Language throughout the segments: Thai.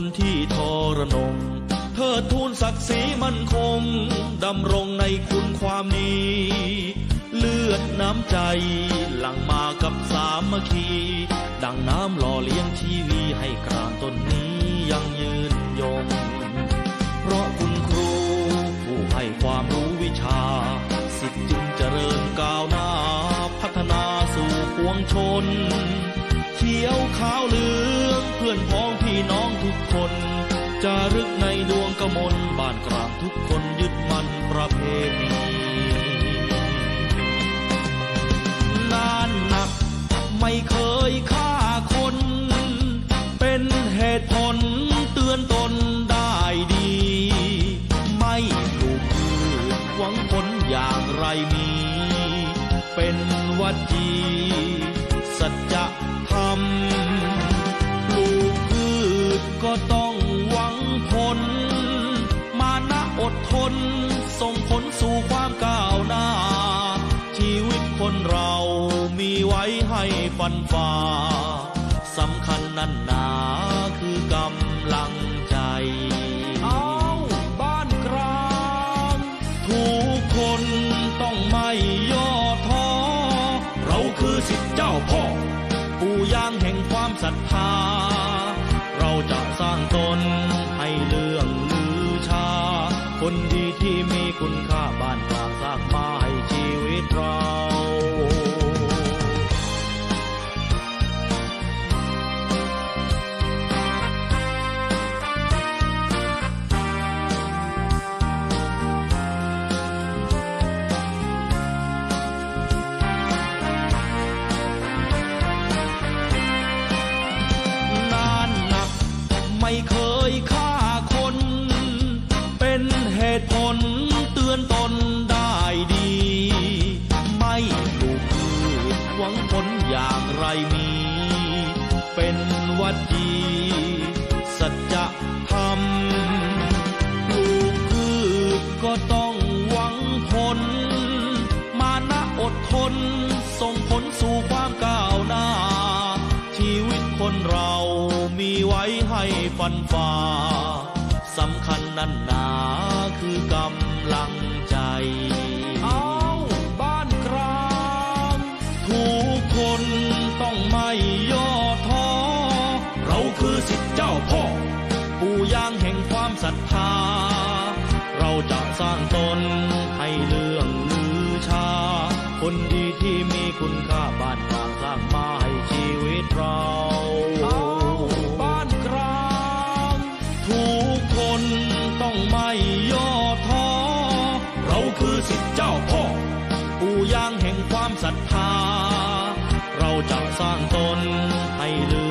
นที่ทรนงเทิดทูนศักดิ์ศรีมั่นคง ดำรงในคุณความดี เลือดน้ำใจ หลั่งมากับสามัคคี ดังน้ำหล่อเลี้ยงชีวีให้กลางต้นนี้ยังยืนยง เพราะคุณครู ผู้ให้ความรู้วิชา สิทธิ์จึงเจริญก้าวหน้า พัฒนาสู่ปวงชน เขียวขาวเหลืองเพื่อนพ้องพี่น้องทุ คนจารึกในดวงกมลบ้านกลางทุกคนยึดมั่นประเพณีนานหนักไม่เคยฆ่าคน เป็นเหตุผลเตือนตนได้ดี ไม่ปลูกพืชหวังผลอย่างไรมี เป็นวัจี ให้ฟันฝ่าสำคัญนั่นหนาคือกำลังใจ เอาบ้านกลางทุกคนต้องไม่ย่อท้อ เราคือสิทธิเจ้าพ่อ ปู่ย่างแห่งความศรัทธา เราจะสร้างตนให้เรื่องลือชา คนดีที่มีคุณค่าบ้านกลางสร้างมาให้ชีวิตเรา เค ให้ฟันฝ่าสำคัญนั่นหนาคือกำลังใจ เอาบ้านกลางทุกคนต้องไม่ย่อท้อ เราคือสิทธิเจ้าพ่อ ปู่ย่างแห่งความศรัทธา เราจะสร้างตนให้เรื่องลือชา คนดีที่มีคุณค่าบ้านกลางสร้างมาให้ชีวิตเรา คือสิทธิเจ้าพ่อปู่ย่างแห่งความศรัทธา เราจะสร้างตนให้ลือ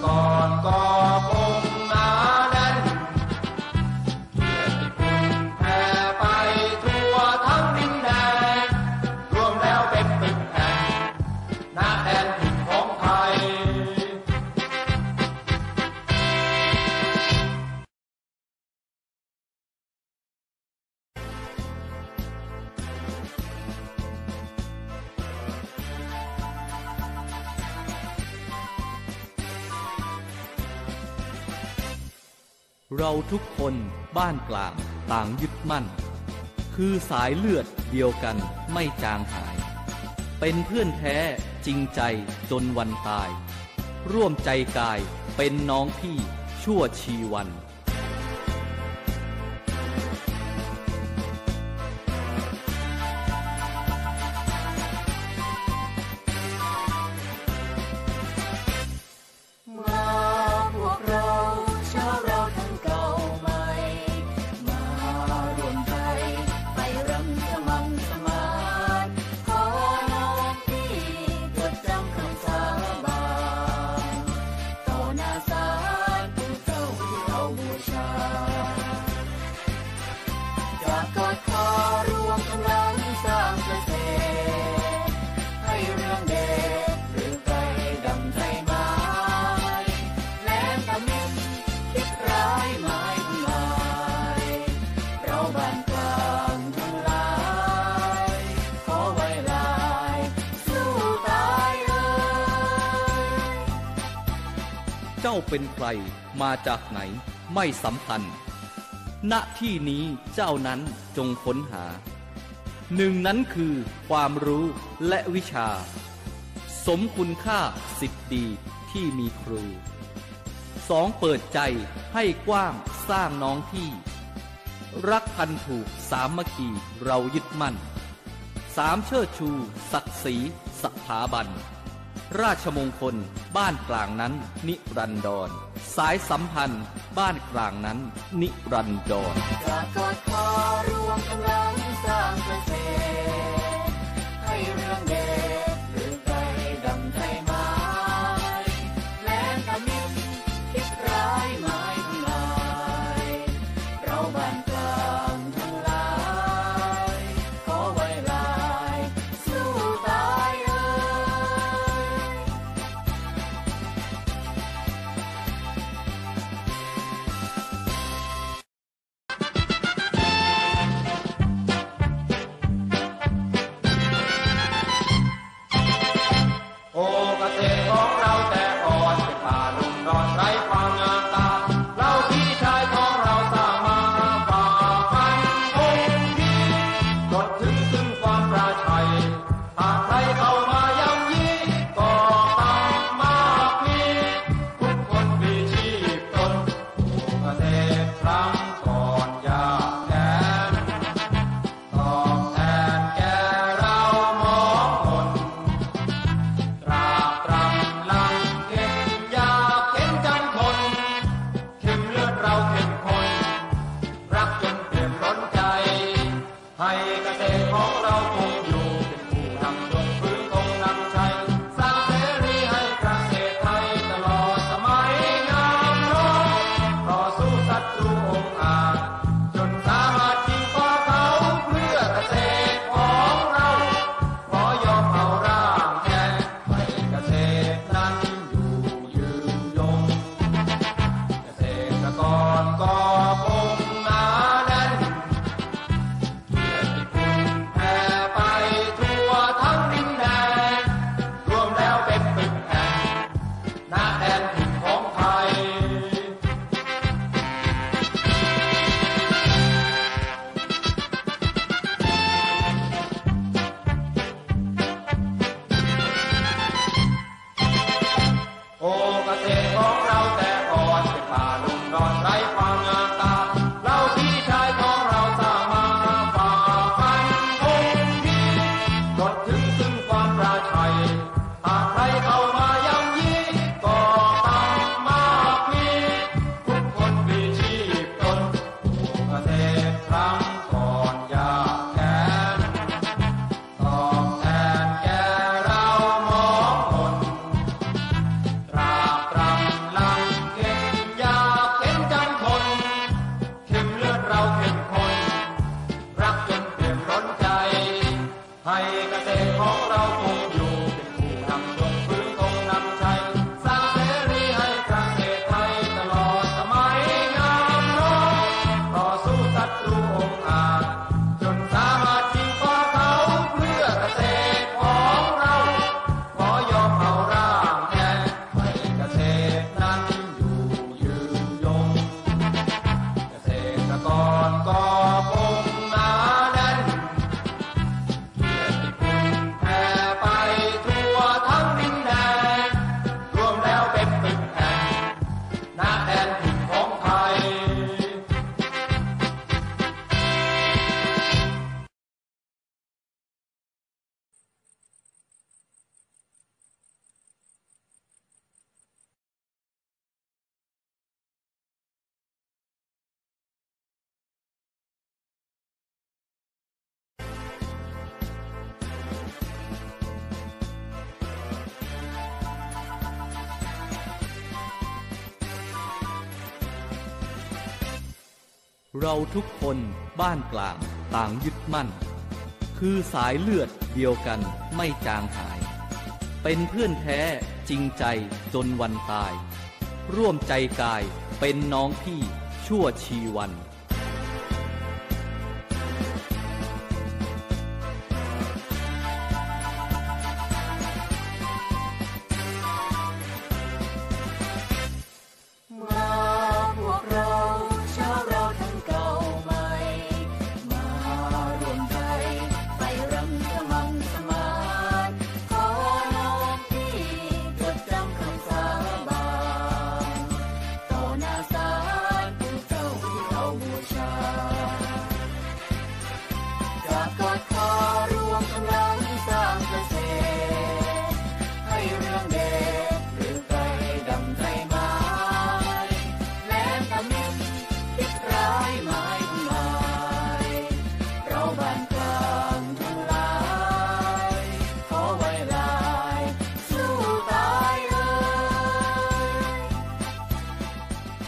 사 เราทุกคนบ้านกลางต่างยึดมั่น คือสายเลือดเดียวกันไม่จางหาย เป็นเพื่อนแท้จริงใจจนวันตาย ร่วมใจกายเป็นน้องพี่ชั่วชีวัน เป็นใครมาจากไหนไม่สำคัญ ณที่นี้เจ้านั้นจงค้นหา หนึ่งนั้นคือความรู้และวิชา สมคุณค่าสิทธิดีที่มีครูสองเปิดใจให้กว้างสร้างน้องที่ รักพันถูกสามมคีเรายึดมั่นสามเชิดชู ศักดิ์ศรีสถาบัน ราชมงคล บ้านกลางนั้น นิรันดร สายสัมพันธ์ บ้านกลางนั้น นิรันดรกากกอดคอรวมกำลังสร้างเกษตร เราทุกคนบ้านกลางต่างยึดมั่น คือสายเลือดเดียวกันไม่จางหาย เป็นเพื่อนแท้จริงใจจนวันตาย ร่วมใจกายเป็นน้องพี่ชั่วชีวัน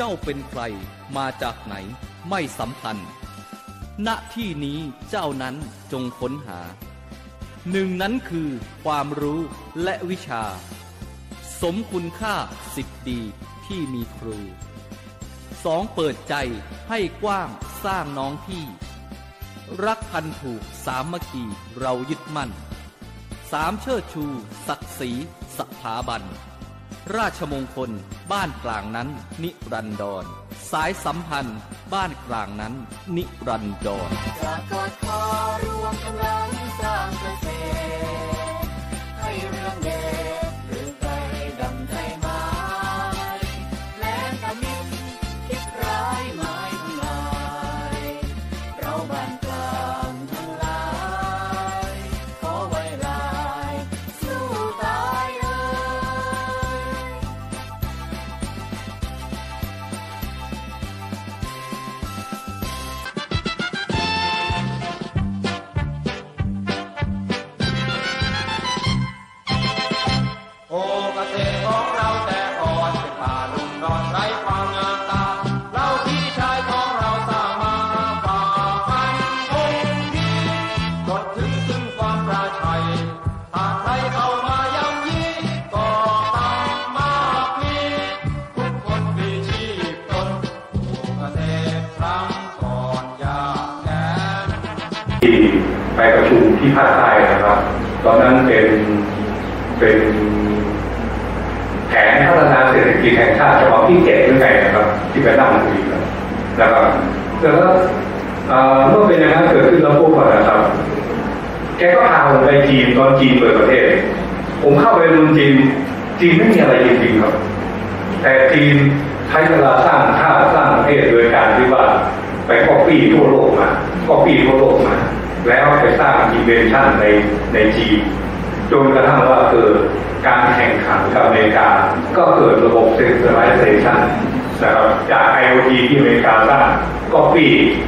เจ้าเป็นใคร มาจากไหน ไม่สำคัญ ณ ที่นี้เจ้านั้นจงค้นหา หนึ่งนั้นคือความรู้และวิชา สมคุณค่าสิทธิดีที่มีครู สองเปิดใจให้กว้างสร้างน้องพี่ รักพันผูกสามัคคีเรายึดมั่น สามเชิดชู ศักดิ์ศรีสถาบัน ราชมงคล บ้านกลางนั้น นิรันดร สายสัมพันธ์ บ้านกลางนั้น นิรันดรจากกอดคอรวมกำลังสร้างเกษตรให้เรื่องเด่น ไปประชุมที่ภาคใต้นะครับ ตอนนั้นเป็นเป็นแผนพัฒนาเศรษฐกิจแห่งชาติฉบับที่เจ็ดหรือไงนะครับ ที่ไปตั้งคุยกันนะครับแล้วก็เมื่อเป็นอย่างนั้นเกิดขึ้นแล้วพวกเรานะครับ แกก็พาผมไปจีนตอนจีนเปิดประเทศ ผมเข้าไปเมืองจีนจีนไม่มีอะไรจริงๆครับ แต่จีนใช้เวลาสร้างชาติสร้างประเทศโดยการที่ว่าไปก๊อปปี้ทั่วโลกมาก๊อปปี้ทั่วโลกมา แล้วไปสร้าง invention ในในจีนจนกระทั่งว่าเกิดการแข่งขันกับอเมริกา ก็เกิดระบบเซ็น t ร a ไลเซชันนะครับจาก IoT ที่อเมริกาสร้างก็ปี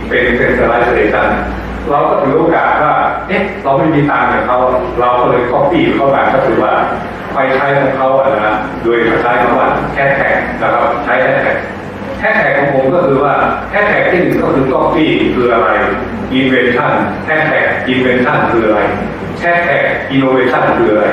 เป็นเซ็น t ร a ไลเซชันเราก็ถือโอกาสว่าเอ๊ะเราไม่มีตังค์กับเขาเราก็เลยก็ปีเข้ามาก็คือว่าไปใช้ของเขาอะนะโดยใช้คำว่าแฮชแท็กนะครับใช้แฮชแท็ก แฮชแท็กของผมก็คือว่าแฮชแท็กที่หนึ่งก็คือก๊อปปี้คืออะไร invention แฮชแท็ก invention คืออะไรแฮชแท็ก innovation คืออะไร